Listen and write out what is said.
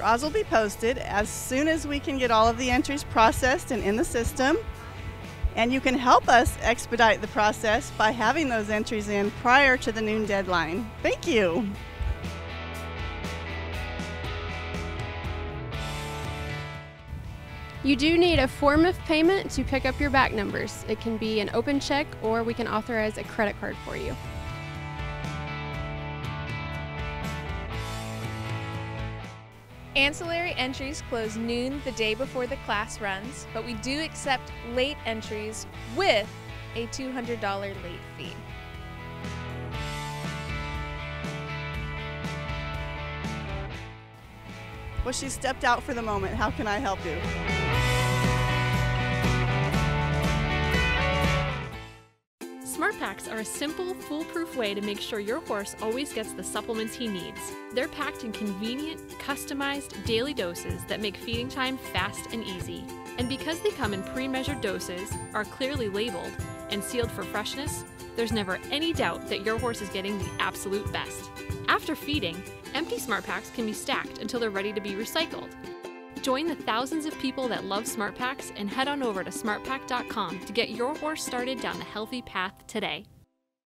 Draws will be posted as soon as we can get all of the entries processed and in the system. And you can help us expedite the process by having those entries in prior to the noon deadline. Thank you. You do need a form of payment to pick up your back numbers. It can be an open check or we can authorize a credit card for you. Ancillary entries close noon the day before the class runs, but we do accept late entries with a $200 late fee. Well, she stepped out for the moment. How can I help you? Smart Packs are a simple, foolproof way to make sure your horse always gets the supplements he needs. They're packed in convenient, customized daily doses that make feeding time fast and easy. And because they come in pre measured doses, are clearly labeled, and sealed for freshness, there's never any doubt that your horse is getting the absolute best. After feeding, empty SmartPaks can be stacked until they're ready to be recycled. Join the thousands of people that love SmartPaks and head on over to smartpak.com to get your horse started down the healthy path today.